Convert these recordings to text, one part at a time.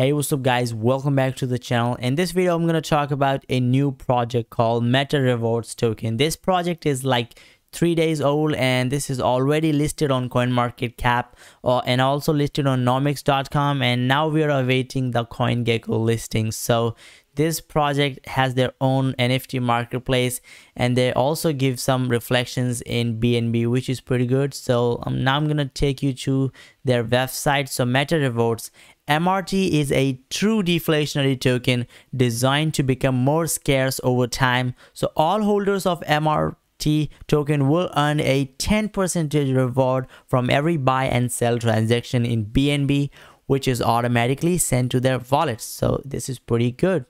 Hey what's up guys? Welcome back to the channel. In this video I'm gonna talk about a new project called Meta Rewards token. This project is like three days old and this is already listed on CoinMarketCap uh, and also listed on nomics.com and now we are awaiting the CoinGecko listing. So this project has their own NFT marketplace and they also give some reflections in BNB which is pretty good. So um, now I'm gonna take you to their website. So Meta Rewards MRT is a true deflationary token designed to become more scarce over time. So all holders of MRT token will earn a 10% reward from every buy and sell transaction in BNB, which is automatically sent to their wallets. So this is pretty good.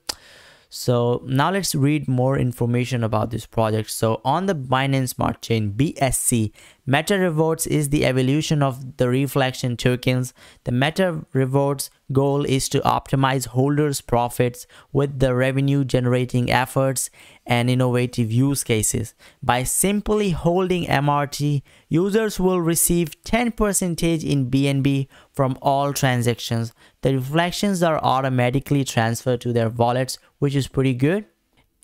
So now let's read more information about this project. So on the Binance Smart Chain BSC, Meta Rewards is the evolution of the reflection tokens. The Meta Rewards goal is to optimize holders' profits with the revenue generating efforts and innovative use cases. By simply holding MRT, users will receive 10% in BNB from all transactions. The reflections are automatically transferred to their wallets, which is pretty good.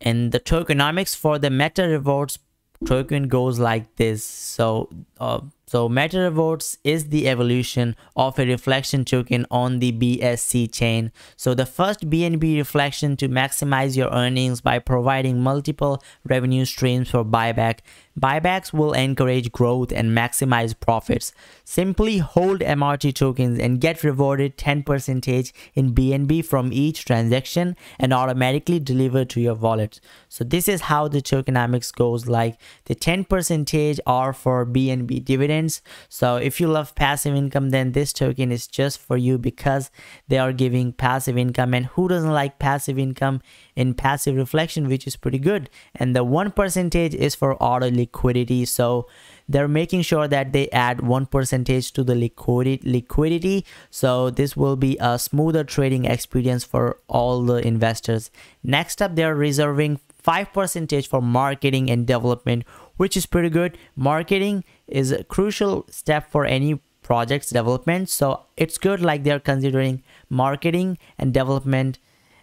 And the tokenomics for the Meta Rewards token goes like this. So uh, so Meta Rewards is the evolution of a reflection token on the BSC chain. So the first BNB reflection to maximize your earnings by providing multiple revenue streams for buyback. Buybacks will encourage growth and maximize profits. Simply hold MRT tokens and get rewarded 10% in BNB from each transaction and automatically delivered to your wallet. So this is how the tokenomics goes like the 10% are for BNB dividends so if you love passive income, then this token is just for you because they are giving passive income. And who doesn't like passive income in passive reflection, which is pretty good. And the one percentage is for auto liquidity. So they're making sure that they add one percentage to the liquidity liquidity so this will be a smoother trading experience for all the investors next up they're reserving 5% for marketing and development which is pretty good. Marketing is a crucial step for any project's development. So it's good like they're considering marketing and development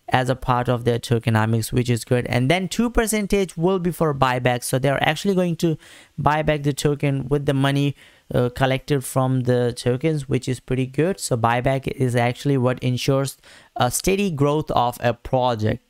as a part of their tokenomics, which is good. And then 2 percentage will be for buyback. So they're actually going to buy back the token with the money uh, collected from the tokens, which is pretty good. So buyback is actually what ensures a steady growth of a project.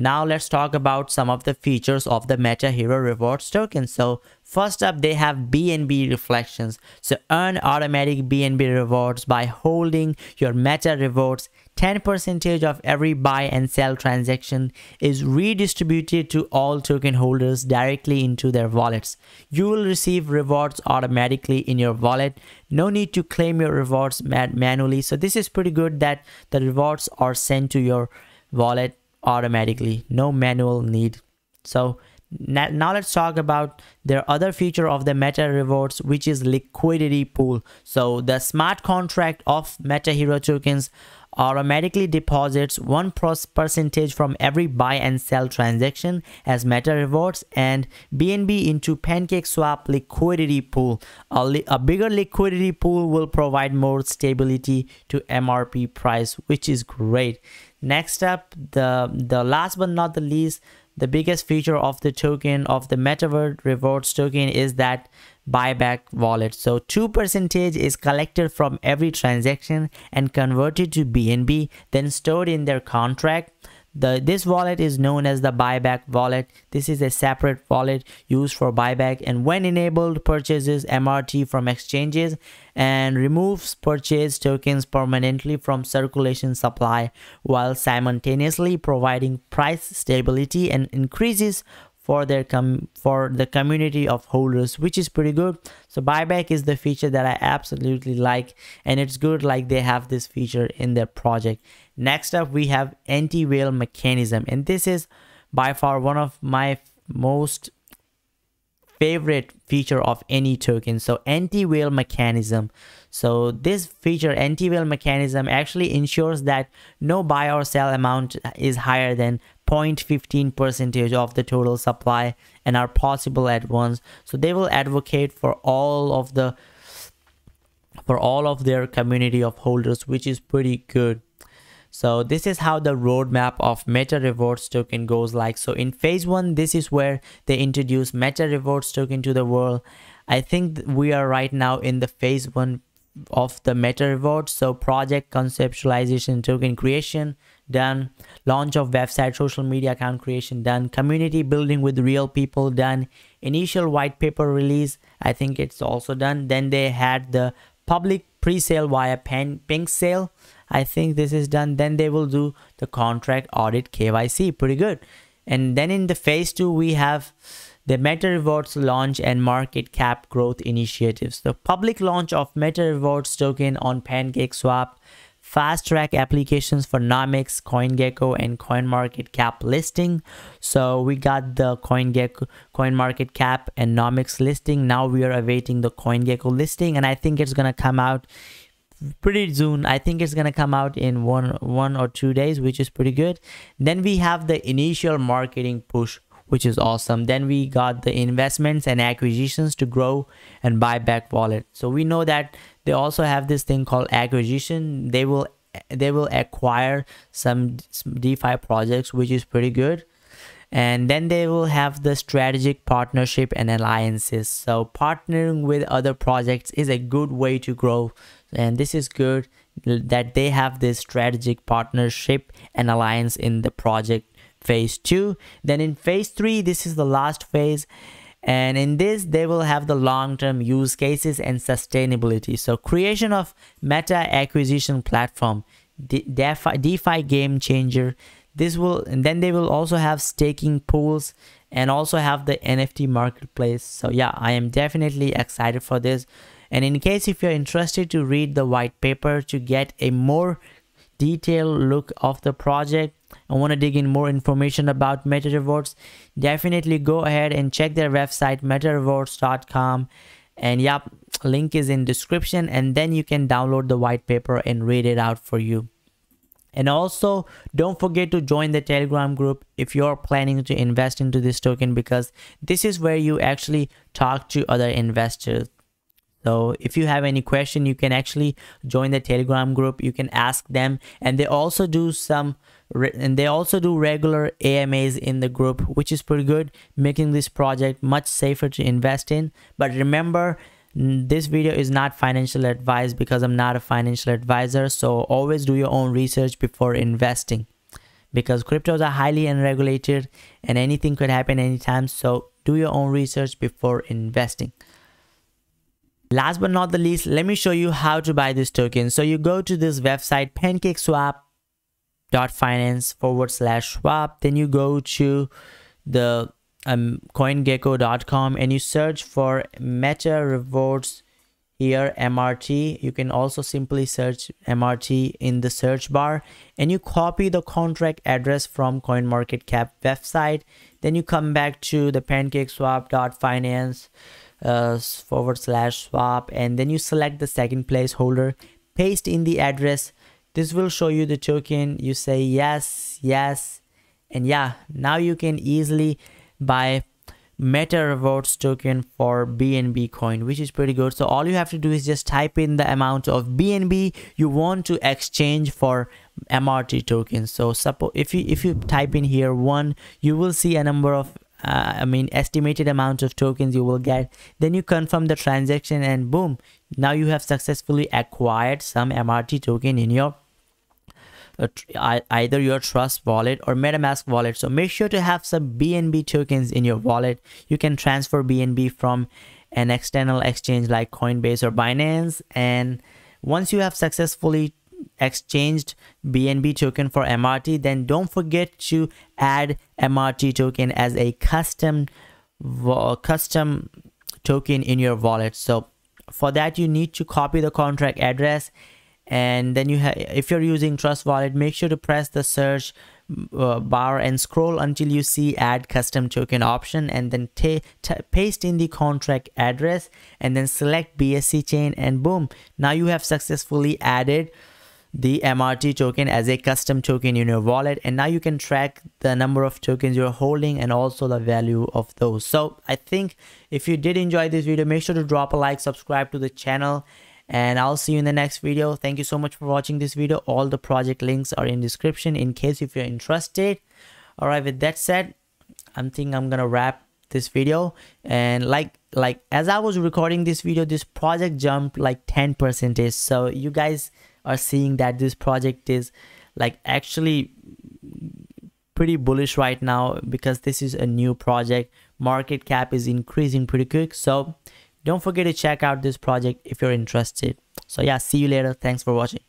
Now let's talk about some of the features of the Meta Hero Rewards token. So first up, they have BNB reflections. So earn automatic BNB rewards by holding your Meta Rewards. 10% of every buy and sell transaction is redistributed to all token holders directly into their wallets. You will receive rewards automatically in your wallet. No need to claim your rewards manually. So this is pretty good that the rewards are sent to your wallet automatically. No manual need. So now let's talk about their other feature of the meta rewards which is liquidity pool. So the smart contract of meta hero tokens automatically deposits one percentage from every buy and sell transaction as meta rewards and bnb into pancake swap liquidity pool. A, li a bigger liquidity pool will provide more stability to mrt price which is great. Next up, the, the last but not the least, the biggest feature of the token of the Metaverse rewards token is that buyback wallet. So 2% is collected from every transaction and converted to BNB, then stored in their contract the this wallet is known as the buyback wallet this is a separate wallet used for buyback and when enabled purchases mrt from exchanges and removes purchase tokens permanently from circulation supply while simultaneously providing price stability and increases for their com for the community of holders which is pretty good. So buyback is the feature that i absolutely like and it's good like they have this feature in their project. Next up we have anti-whale mechanism and this is by far one of my most favorite feature of any token. So anti-whale mechanism. So this feature anti-whale mechanism actually ensures that no buy or sell amount is higher than 0.15 percentage of the total supply and are possible at once. So they will advocate for all of the for all of their community of holders which is pretty good so this is how the roadmap of meta rewards token goes like. So in phase one this is where they introduce meta rewards token to the world. I think we are right now in the phase one of the meta rewards. So project conceptualization token creation done launch of website social media account creation done community building with real people done initial white paper release i think it's also done. Then they had the public pre-sale via pen pink sale i think this is done then they will do the contract audit kyc pretty good and then in the phase two we have the Meta Rewards launch and market cap growth initiatives. The public launch of Meta Rewards token on PancakeSwap, fast track applications for Nomics, CoinGecko, and CoinMarketCap listing. So we got the CoinGecko, CoinMarketCap, and Nomics listing. Now we are awaiting the CoinGecko listing, and I think it's gonna come out pretty soon i think it's gonna come out in one one or two days which is pretty good then we have the initial marketing push which is awesome. Then we got the investments and acquisitions to grow and buy back wallet. So we know that they also have this thing called acquisition. They will they will acquire some DeFi projects, which is pretty good. And then they will have the strategic partnership and alliances. So partnering with other projects is a good way to grow. And this is good that they have this strategic partnership and alliance in the project phase two. Then in phase three this is the last phase. And in this they will have the long-term use cases and sustainability. So creation of meta acquisition platform DeFi, DeFi game changer. This will and then they will also have staking pools and also have the NFT marketplace. So yeah I am definitely excited for this and in case if you're interested to read the white paper to get a more detailed look of the project and want to dig in more information about meta rewards definitely go ahead and check their website metarewards.com and yep link is in description and then you can download the white paper and read it out for you. And also don't forget to join the telegram group if you're planning to invest into this token because this is where you actually talk to other investors so if you have any question you can actually join the telegram group. You can ask them. And they also do some and they also do regular AMAs in the group which is pretty good making this project much safer to invest in. But remember this video is not financial advice because I'm not a financial advisor. So always do your own research before investing because cryptos are highly unregulated and anything could happen anytime. So do your own research before investing last but not the least let me show you how to buy this token. So you go to this website pancakeswap dot finance forward slash swap. Then you go to the um, coingecko.com and you search for meta rewards here mrt you can also simply search mrt in the search bar and you copy the contract address from coinmarketcap website. Then you come back to the pancakeswap.finance uh, forward slash swap and then you select the second placeholder paste in the address. This will show you the token. You say yes yes and yeah now you can easily buy meta rewards token for bnb coin which is pretty good. So all you have to do is just type in the amount of bnb you want to exchange for mrt tokens so suppose if you if you type in here one you will see a number of uh, I mean estimated amount of tokens you will get. Then you confirm the transaction and boom now you have successfully acquired some MRT token in your either your trust wallet or metamask wallet. So make sure to have some bnb tokens in your wallet. You can transfer bnb from an external exchange like coinbase or binance. And once you have successfully exchanged bnb token for mrt then don't forget to add mrt token as a custom custom token in your wallet. So for that you need to copy the contract address and then you have if you're using trust wallet make sure to press the search uh, bar and scroll until you see add custom token option and then paste in the contract address and then select bsc chain and boom now you have successfully added the MRT token as a custom token in your wallet. And now you can track the number of tokens you're holding and also the value of those. So I think if you did enjoy this video make sure to drop a like subscribe to the channel and i'll see you in the next video. Thank you so much for watching this video. All the project links are in description in case if you're interested. All right with that said i'm thinking i'm gonna wrap this video. And like like as i was recording this video this project jumped like 10 percentage. So you guys are seeing that this project is like actually pretty bullish right now because this is a new project. Market cap is increasing pretty quick. So don't forget to check out this project if you're interested. So yeah see you later. Thanks for watching